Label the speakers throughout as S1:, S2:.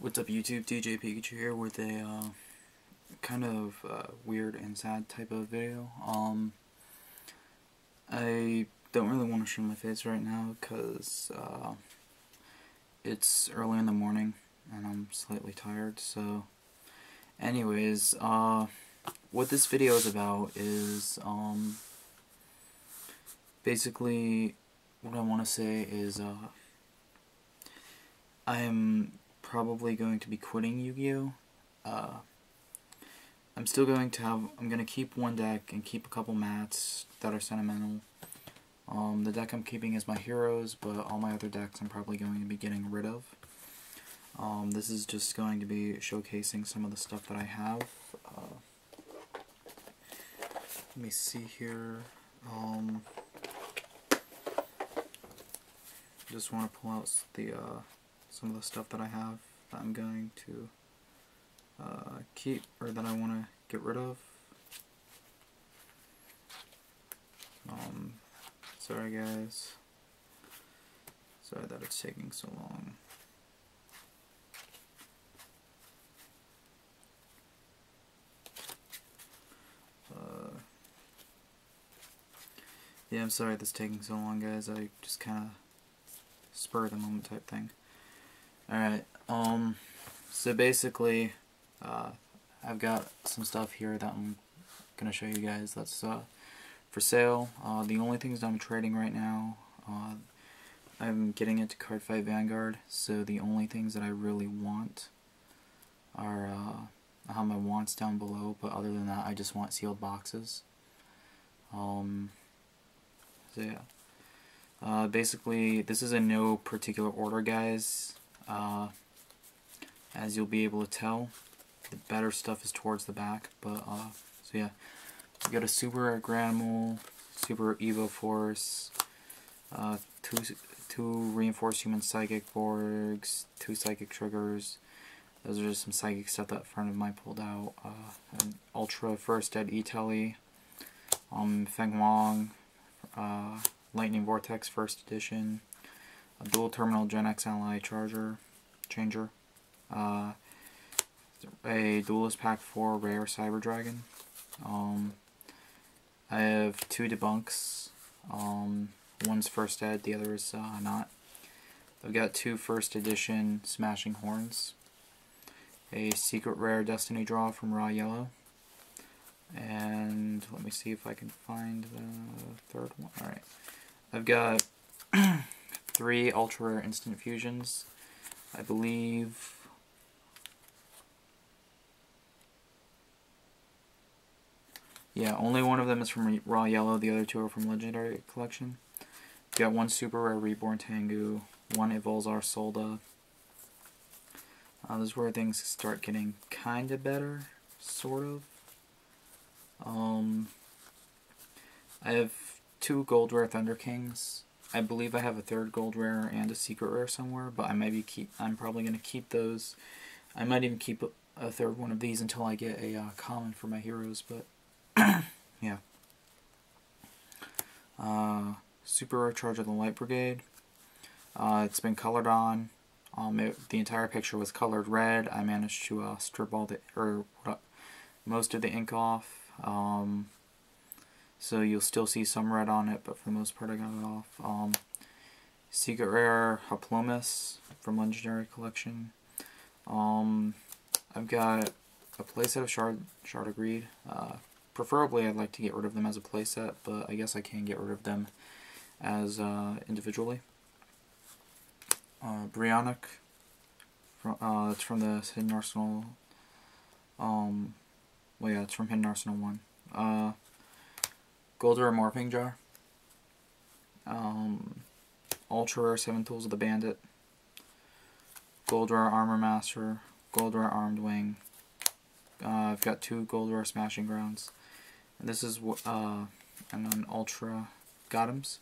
S1: What's up YouTube, DJ Pikachu here with a uh, kind of uh, weird and sad type of video. Um, I don't really want to show my face right now because uh, it's early in the morning and I'm slightly tired, so anyways, uh, what this video is about is um, basically what I want to say is uh, I'm probably going to be quitting Yu-Gi-Oh! Uh, I'm still going to have, I'm going to keep one deck and keep a couple mats that are sentimental. Um, the deck I'm keeping is my heroes, but all my other decks I'm probably going to be getting rid of. Um, this is just going to be showcasing some of the stuff that I have. Uh, let me see here. Um, just want to pull out the uh, some of the stuff that I have that I'm going to uh, keep or that I want to get rid of. Um, sorry guys. Sorry that it's taking so long. Uh, yeah, I'm sorry that's taking so long, guys. I just kind of spur the moment type thing. Alright, um, so basically, uh, I've got some stuff here that I'm going to show you guys that's uh, for sale. Uh, the only things I'm trading right now, uh, I'm getting into Cardfight Vanguard, so the only things that I really want are, uh, I have my wants down below, but other than that, I just want sealed boxes. Um, so yeah. Uh, basically, this is in no particular order, guys. Uh, as you'll be able to tell, the better stuff is towards the back. But uh, so yeah, we got a Super Granmole, Super Evo Force, uh, two two Reinforced Human Psychic Borgs, two Psychic Triggers. Those are just some psychic stuff that a friend of mine pulled out. Uh, an Ultra First Dead E-Tele, um, Feng Wong, uh, Lightning Vortex First Edition, a Duel Terminal Gen X Ally charger changer, uh, a Duelist Pack for Rare Cyber Dragon. Um, I have two debunks. Um, one's first ed, the other is uh, not. I've got two first edition Smashing Horns, a secret rare Destiny draw from Ra Yellow, and let me see if I can find the third one. Alright. I've got three ultra rare instant fusions. I believe Yeah, only one of them is from Ra Yellow, the other two are from Legendary Collection. We've got one Super Rare Reborn Tengu, one Evolzar Soldda. Uh, this is where things start getting kind of better, sort of. Um, I have two Gold Rare Thunder Kings. I believe I have a third gold rare and a secret rare somewhere, but I maybe keep. I'm probably gonna keep those. I might even keep a third one of these until I get a uh, common for my heroes. But yeah, uh, super rare charge of the Light Brigade. Uh, it's been colored on. Um, it, the entire picture was colored red. I managed to uh, strip all the or most of the ink off. Um, so you'll still see some red on it, but for the most part I got it off. Um, Secret Rare Hoplomus from Legendary Collection. Um, I've got a playset of Shard, Shard of Greed. Uh, preferably I'd like to get rid of them as a playset, but I guess I can get rid of them as uh, individually. Uh, Brionac, from, uh, it's from the Hidden Arsenal, um, well yeah, it's from Hidden Arsenal 1. Gold Rare Morphing Jar. Um, Ultra Rare Seven Tools of the Bandit. Gold Rare Armor Master. Gold Rare Armed Wing. Uh, I've got two Gold Rare Smashing Grounds. And this is uh, and an Ultra Gottoms.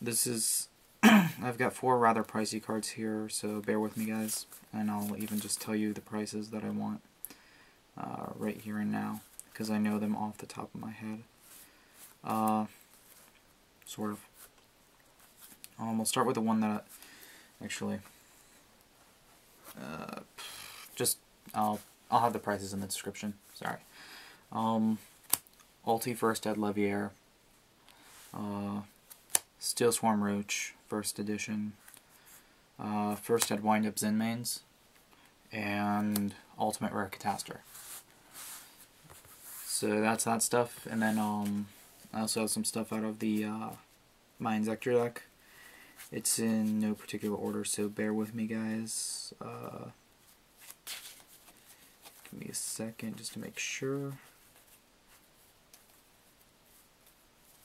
S1: This is I've got four rather pricey cards here, so bear with me guys, and I'll even just tell you the prices that I want uh, right here and now, because I know them off the top of my head. Uh, sort of. Um, we'll start with the one that actually. Uh, just I'll I'll have the prices in the description. Sorry. Um, Ulti First Ed Leviair, Uh, Steelswarm Roach First Edition. Uh, First Ed Wind Up Zenmaines. And Ultimate Rare Catastor. So that's that stuff. And then um, I also have some stuff out of the uh, my Inzektor deck. It's in no particular order, so bear with me, guys. Uh, give me a second just to make sure.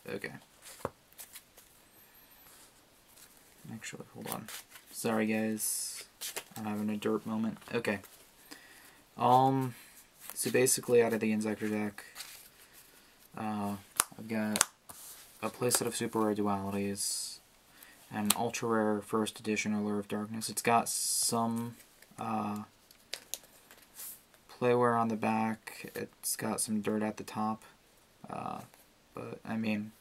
S1: Okay. Actually, hold on. Sorry, guys. I'm having a dirt moment. Okay. Um, so basically, out of the Inzektor deck, uh, I've got a playset of super rare dualities, an ultra rare first edition Allure of Darkness. It's got some uh, playware on the back. It's got some dirt at the top. Uh, but I mean,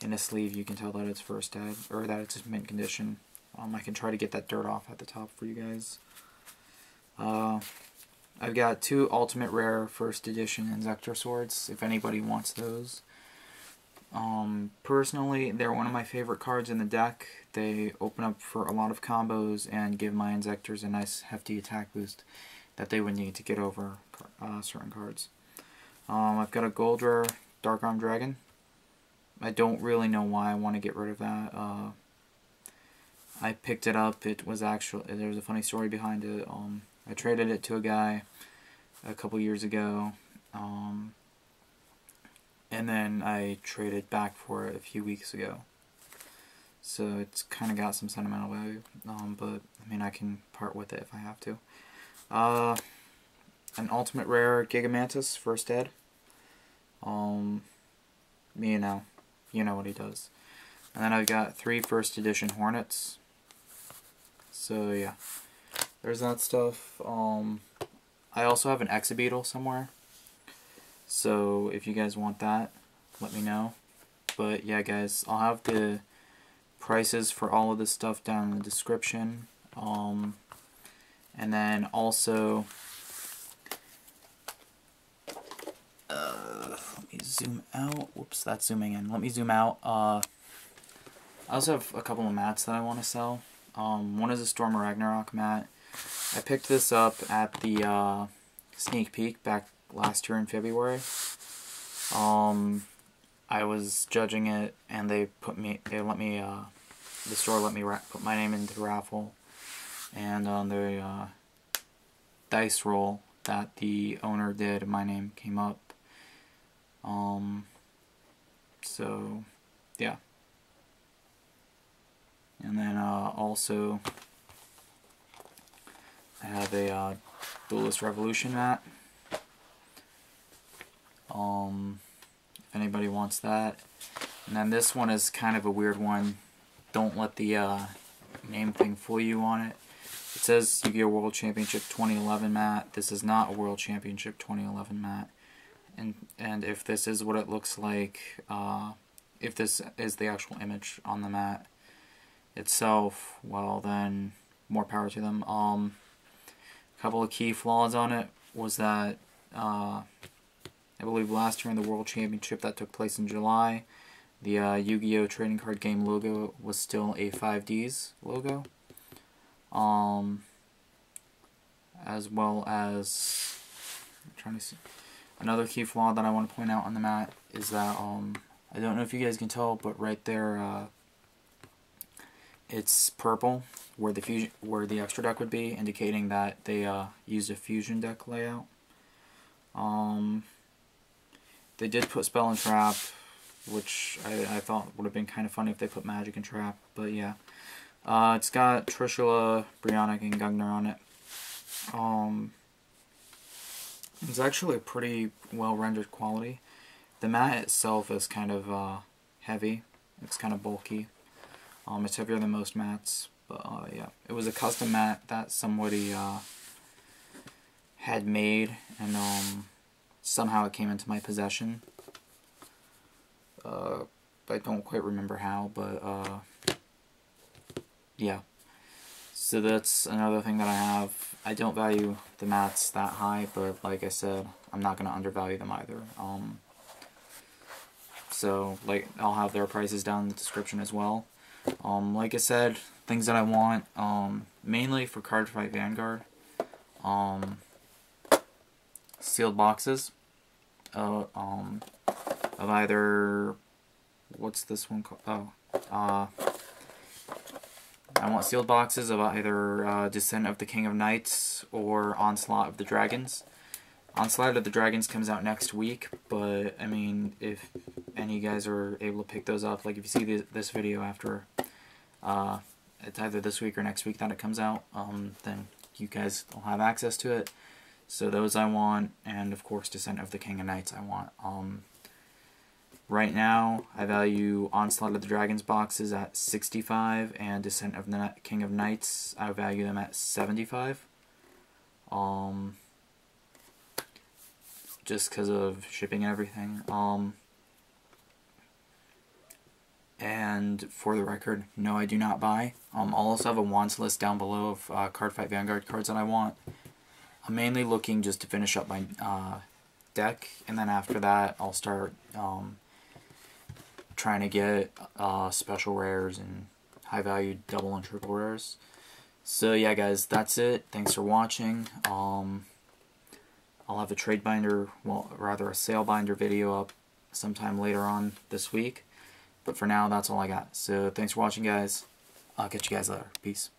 S1: in a sleeve you can tell that it's first ed, or that it's mint condition. Um, I can try to get that dirt off at the top for you guys. Uh, I've got two Ultimate Rare First Edition Inzektor Swords, if anybody wants those. Um, personally, they're one of my favorite cards in the deck. They open up for a lot of combos and give my Inzektors a nice hefty attack boost that they would need to get over uh, certain cards. Um, I've got a Gold Rare Dark Arm Dragon. I don't really know why I want to get rid of that. Uh, I picked it up. It was actually, there's a funny story behind it. Um, I traded it to a guy a couple years ago. Um, and then I traded back for it a few weeks ago. So it's kind of got some sentimental value, um, but I mean I can part with it if I have to. Uh, an ultimate rare Gigamantis first ed. Um, you know, you know what he does. And then I've got three first edition Hornets. So yeah, there's that stuff. Um, I also have an Exa-Beetle somewhere. So if you guys want that, let me know. But yeah, guys, I'll have the prices for all of this stuff down in the description. Um, and then also, uh, let me zoom out. Whoops, that's zooming in. Let me zoom out. Uh, I also have a couple of mats that I want to sell. Um, one is a Storm Ragnarok mat. I picked this up at the uh, sneak peek back last year in February. Um, I was judging it, and they put me, they let me, uh, the store let me put my name into the raffle, and on the uh, dice roll that the owner did, my name came up. Um, so, yeah. And then uh, also, I have a uh, Duelist Revolution mat. Um, if anybody wants that. And then this one is kind of a weird one. Don't let the uh, name thing fool you on it. It says Yu-Gi-Oh! World Championship 2011 mat. This is not a World Championship 2011 mat. And, and if this is what it looks like, uh, if this is the actual image on the mat itself, well then, more power to them. Um, a couple of key flaws on it was that uh, I believe last year in the World Championship that took place in July, the uh, Yu-Gi-Oh! trading card game logo was still a 5Ds logo. Um, as well as, I'm trying to see, another key flaw that I want to point out on the mat is that, um, I don't know if you guys can tell, but right there, uh, it's purple where the fusion, where the extra deck would be, indicating that they uh, used a fusion deck layout. Um, they did put Spell and Trap, which I, I thought would have been kind of funny if they put Magic and Trap, but yeah. Uh, it's got Trishula, Brionac, and Gungnir on it. Um, it's actually a pretty well rendered quality. The mat itself is kind of uh, heavy. It's kind of bulky. Um, it's heavier than most mats, but uh, yeah. It was a custom mat that somebody uh, had made, and um, somehow it came into my possession. Uh, I don't quite remember how, but uh, yeah. So that's another thing that I have. I don't value the mats that high, but like I said, I'm not going to undervalue them either. Um, so, like, I'll have their prices down in the description as well. Um, like I said, things that I want, um, mainly for Cardfight Vanguard, um, sealed boxes, uh, um, of either, what's this one called? Oh, uh, I want sealed boxes of either uh, Descent of the King of Knights or Onslaught of the Dragons. Onslaught of the Dragons comes out next week, but I mean, if any of you guys are able to pick those up, like if you see this, this video after, uh, it's either this week or next week that it comes out, um, then you guys will have access to it. So those I want, and of course Descent of the King of Knights I want. Um, right now, I value Onslaught of the Dragons boxes at 65, and Descent of the King of Knights, I value them at 75. Um, just because of shipping and everything. Um, and for the record, no, I do not buy. Um, I'll also have a wants list down below of uh, Cardfight Vanguard cards that I want. I'm mainly looking just to finish up my uh, deck, and then after that, I'll start um, trying to get uh, special rares and high value double and triple rares. So yeah, guys, that's it. Thanks for watching. Um, I'll have a trade binder, well, rather a sale binder video up sometime later on this week. But for now, that's all I got. So thanks for watching, guys. I'll catch you guys later. Peace.